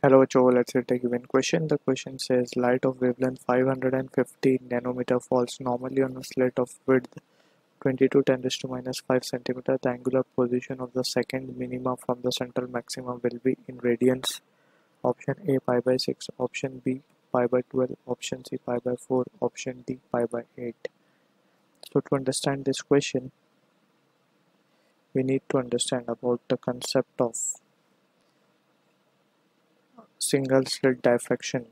Hello Joe, let's take given question. The question says light of wavelength 550 nanometer falls normally on a slit of width 22 10 to minus 5 centimeter. The angular position of the second minima from the central maximum will be in radians. Option A pi by 6, option B pi by 12, option C pi by 4, option D pi by 8. So to understand this question, we need to understand about the concept of single slit diffraction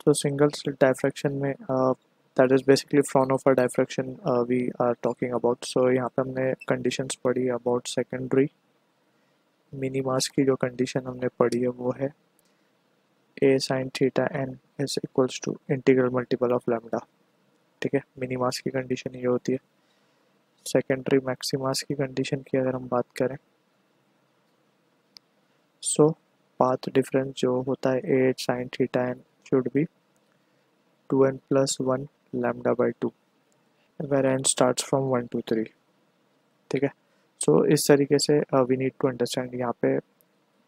so single slit diffraction में uh, that is basically Fraunhofer diffraction uh, we are talking about so यहाँ पे हमने conditions पढ़ी about secondary minimas की जो condition हमने पढ़ी है वो है a sin theta n is equals to integral multiple of lambda ठीक है मिनिमास की कंडीशन ये होती है सेकेंडरी मैक्सिमास की कंडीशन की अगर हम बात करें सो पाथ डिफरेंस जो होता है a sine theta n should be two n plus one lambda by two where n start from one two three ठीक है? सो so, इस तरीके से वी नीड टू अंडरस्टैंड यहाँ पे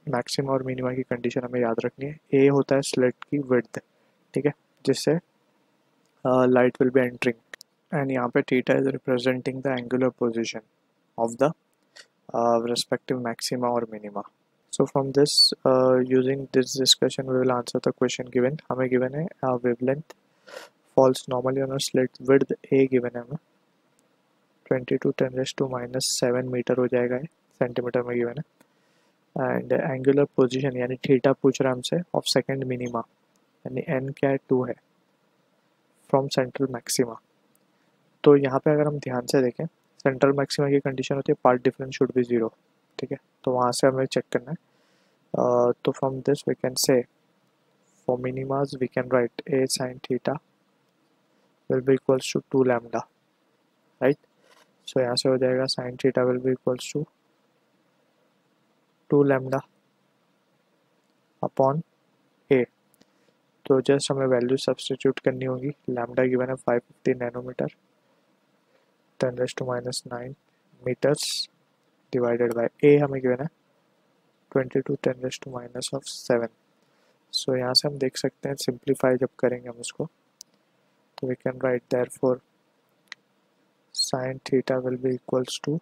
मैक्सिमम और मिनिमम की कंडीशन हमें याद रखनी है। ए होता है स्लेट की विड्थ ठीक है? जिससे light will be entering and यहाँ पे representing the angular position of the uh, respective maxima or minima. So from this, uh, using this discussion, we will answer the question given. हमें given है uh, wavelength falls normally on a slit width a given है हमें 20 to 10 raised to minus 7 metre हो जाएगा है centimetre में given है and angular position यानी थीटा पूछ रहा है हमसे ऑफ़ सेकंड मिनिमा यानी एन क्या है टू है फ्रॉम सेंट्रल मैक्सिमा तो यहाँ पे अगर हम ध्यान से देखें सेंट्रल मैक्सिमा की कंडीशन होती है path difference should be zero ठीक है? तो वहाँ से हमें चेक करना है। तो from this we can say for minimas we can write a sine theta will be equals to two lambda right so यहाँ से हो जाएगा sine theta will be equals to two lambda upon a तो just हमें value substitute करनी होगी lambda given है 550 nanometre 10 raised to minus 9 meters divided by a हमें गिवन है? 22 10 raised to minus of 7 so so, यहाँ से हम देख सकते हैं सिंप्लीफाई जब करेंगे हम उसको तो we can write therefore sine theta will be equals to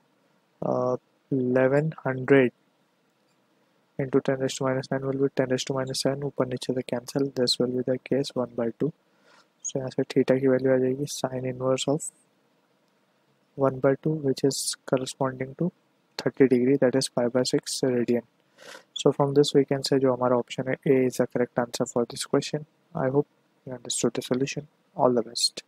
eleven hundred into 10 raised to minus 9 will be 10 raised to minus 7 ऊपर नीचे से cancel this will be the case 1 by 2 so यहाँ से थीटा की वैल्यू आ जाएगी sine inverse of 1 by 2 which is corresponding to 30 degree that is five by 6 radian. So from this we can say jo option a is the correct answer for this question. I hope you understood the solution. All the best.